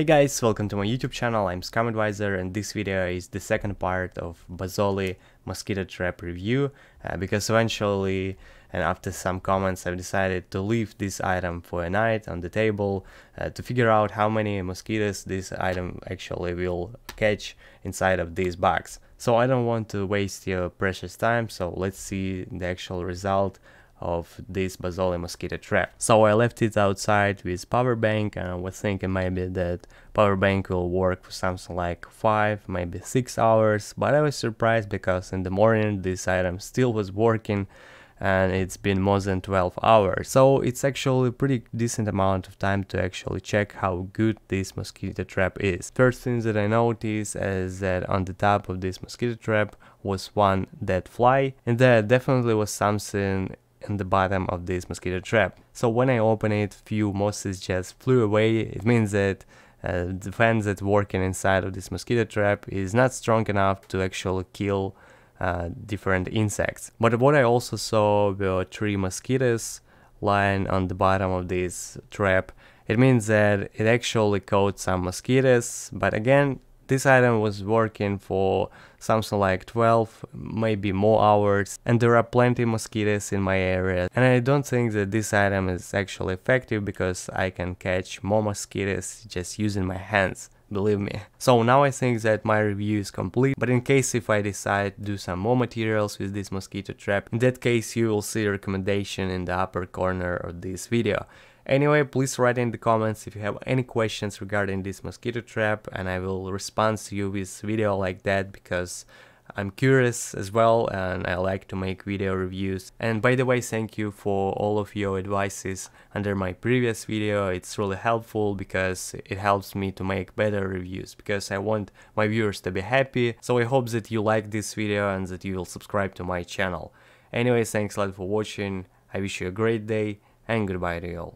Hey guys, welcome to my YouTube channel, I'm Scamadviser and this video is the second part of Bazoli mosquito trap review uh, because eventually and after some comments I've decided to leave this item for a night on the table uh, to figure out how many mosquitoes this item actually will catch inside of this box. So I don't want to waste your precious time so let's see the actual result of this Bazoli mosquito trap. So I left it outside with power bank and I was thinking maybe that power bank will work for something like 5 maybe 6 hours but I was surprised because in the morning this item still was working and it's been more than 12 hours. So it's actually a pretty decent amount of time to actually check how good this mosquito trap is. First thing that I noticed is that on the top of this mosquito trap was one dead fly and there definitely was something in the bottom of this mosquito trap. So when I open it, few mosses just flew away. It means that uh, the fan that's working inside of this mosquito trap is not strong enough to actually kill uh, different insects. But what I also saw were three mosquitoes lying on the bottom of this trap. It means that it actually caught some mosquitoes, but again, this item was working for something like 12, maybe more hours, and there are plenty mosquitoes in my area. And I don't think that this item is actually effective because I can catch more mosquitoes just using my hands believe me. So now I think that my review is complete, but in case if I decide to do some more materials with this mosquito trap, in that case you will see a recommendation in the upper corner of this video. Anyway, please write in the comments if you have any questions regarding this mosquito trap and I will respond to you with video like that because I'm curious as well and I like to make video reviews. And by the way, thank you for all of your advices under my previous video. It's really helpful because it helps me to make better reviews because I want my viewers to be happy. So I hope that you like this video and that you will subscribe to my channel. Anyway, thanks a lot for watching. I wish you a great day and goodbye to you all.